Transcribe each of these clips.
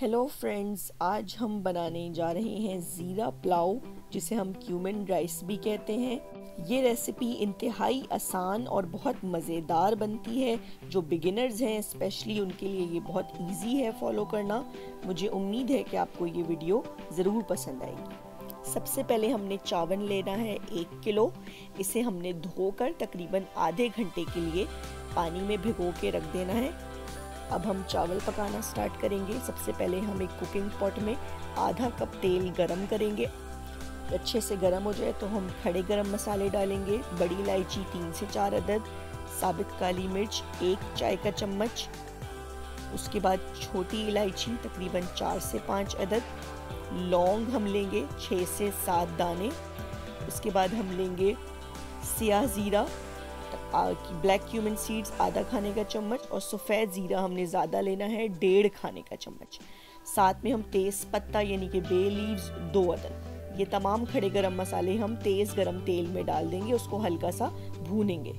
Hello friends आज हम बनाने जा रहे हैं ज़ीरा पुलाव, जिसे हम क्यूमन राइस भी कहते हैं। ये रेसिपी इंतहाई आसान और बहुत मज़ेदार बनती है। जो बिगिनर्स हैं स्पेशली उनके लिए ये बहुत इजी है फॉलो करना। मुझे उम्मीद है कि आपको ये वीडियो ज़रूर पसंद आएगी। सबसे पहले हमने चावल लेना है एक किलो। इसे हमने धोकर तकरीबन आधे घंटे के लिए पानी में भिगो के रख देना है। अब हम चावल पकाना स्टार्ट करेंगे। सबसे पहले हम एक कुकिंग पॉट में आधा कप तेल गरम करेंगे। अच्छे से गरम हो जाए तो हम खड़े गरम मसाले डालेंगे। बड़ी इलायची, तीन से चार अदद साबित काली मिर्च, एक चाय का चम्मच। उसके बाद छोटी इलायची, तकरीबन चार से पाँच अदद लौंग हम लेंगे छः से सात दाने। उसके बाद हम लेंगे सिया ज़ीरा। ब्लैक क्यूमन सीड्स आधा खाने का चम्मच और सफ़ेद ज़ीरा हमने ज़्यादा लेना है, डेढ़ खाने का चम्मच। साथ में हम तेज़ पत्ता यानी कि बे लीव्स दो अदद ये तमाम खड़े गरम मसाले हम तेज़ गरम तेल में डाल देंगे, उसको हल्का सा भूनेंगे।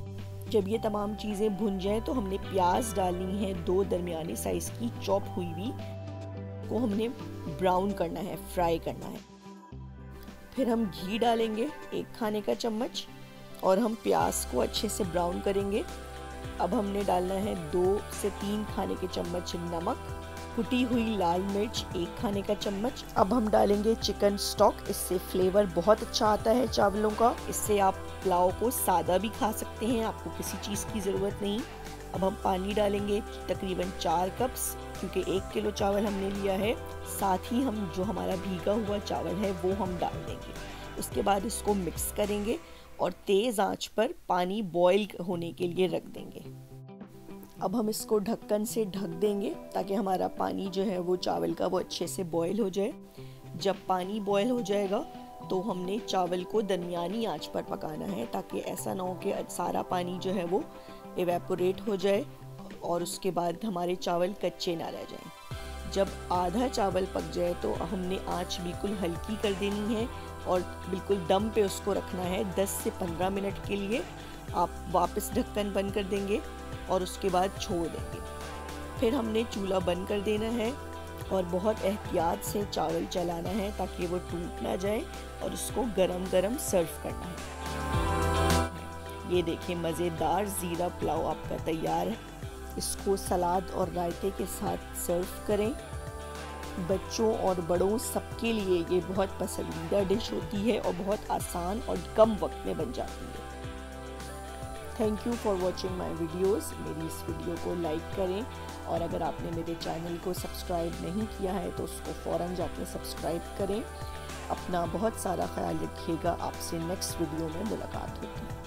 जब ये तमाम चीज़ें भुन जाएँ तो हमने प्याज डालनी है दो दरमियाने साइज़ की चॉप हुई हुई, को हमने ब्राउन करना है फ्राई करना है। फिर हम घी डालेंगे, एक खाने का चम्मच। और हम प्याज को अच्छे से ब्राउन करेंगे। अब हमने डालना है दो से तीन खाने के चम्मच नमक, कुटी हुई लाल मिर्च, एक खाने का चम्मच। अब हम डालेंगे चिकन स्टॉक, इससे फ्लेवर बहुत अच्छा आता है चावलों का। इससे आप पुलाव को सादा भी खा सकते हैं, आपको किसी चीज़ की ज़रूरत नहीं। अब हम पानी डालेंगे तकरीबन चार कप्स, क्योंकि एक किलो चावल हमने लिया है। साथ ही हम जो हमारा भीगा हुआ चावल है, वो हम डाल देंगे। उसके बाद इसको मिक्स करेंगे। और तेज़ आँच पर पानी बॉईल होने के लिए रख देंगे अब हम इसको ढक्कन से ढक देंगे ताकि हमारा पानी जो है वो चावल का वो अच्छे से बॉईल हो जाए जब पानी बॉईल हो जाएगा तो हमने चावल को दरमियानी आँच पर पकाना है ताकि ऐसा ना हो कि सारा पानी जो है वो एवेपोरेट हो जाए और उसके बाद हमारे चावल कच्चे ना रह जाएँ। जब आधा चावल पक जाए तो हमने आँच बिल्कुल हल्की कर देनी है और बिल्कुल दम पे उसको रखना है 10 से 15 मिनट के लिए। आप वापस ढक्कन बंद कर देंगे और उसके बाद छोड़ देंगे। फिर हमने चूल्हा बंद कर देना है और बहुत एहतियात से चावल चलाना है ताकि वो टूट ना जाए और उसको गरम गरम सर्व करना है। ये देखिए मज़ेदार ज़ीरा पुलाव आपका तैयार है। इसको सलाद और रायते के साथ सर्व करें। बच्चों और बड़ों सबके लिए ये बहुत पसंदीदा डिश होती है और बहुत आसान और कम वक्त में बन जाती है। Thank you for watching my videos मेरी इस वीडियो को लाइक करें और अगर आपने मेरे चैनल को सब्सक्राइब नहीं किया है तो उसको फ़ौर जाके सब्सक्राइब करें। अपना बहुत सारा ख्याल रखिएगा। आपसे नेक्स्ट वीडियो में मुलाकात होगी।